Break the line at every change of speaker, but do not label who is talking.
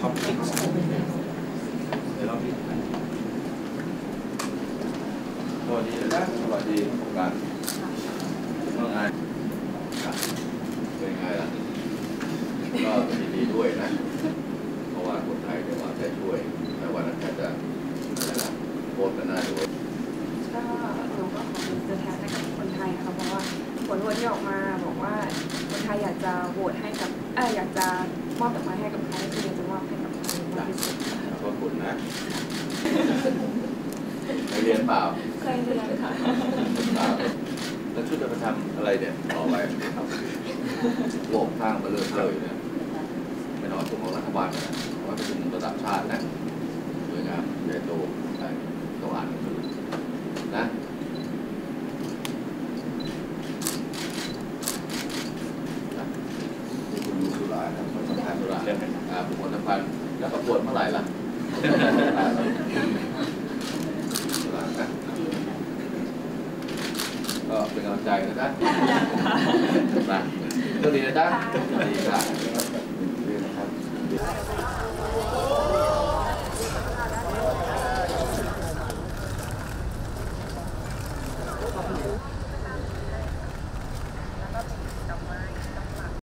topics เดี๋ยวเราพิจารณาสวัสดีนะสวัสดีโอกาสว่าไงเป็นไงล่ะ ก็ยินดีด้วยนะ เพราะว่าคนไทยจะมาใจช่วยแต่วันนั้นอาจจะอะไรนะโคตรกันหน้าดู
ก็หนูก็ขอเป็นตัวแทนให้กับคนไทยนะคะเพราะว่าผลโหวตที่ออกมาบอกว่าคนไทยอยากจะโหวตให้กับเอออยากจะมอบดอกไม้ให้กับใครกจะมอบให้กับใครมากที่สุด
ขอบคุณนะไป เรียนเปล่า
เคยเรียนค่ะ
เปล่าแล้วชุดจะไปทำอะไรเนี่ยต่อไปโลกข้างมาเริ่มเลยเนี่ยไม่นอนตรงของรัฐบาลนะว่าเป็นระดับชาตินะสวยงามใหญ่โตใช่ต้องอ่านหนังสือนะนะนี่คุณดูสุราครับคนสำคัญสุราอ่าบุคคลสำคัญแล้วประกวดเมื่อไหร่ล่ะ สุรานะก็ เป็นกำลังใจนะจ๊ะนะก็ดีนะจ๊ะดีค่ะ